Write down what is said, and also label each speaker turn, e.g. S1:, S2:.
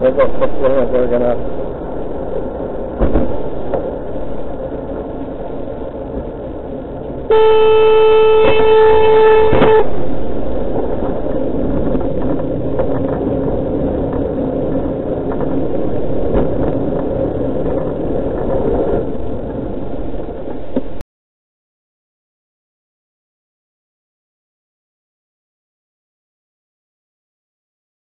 S1: Porto Canal.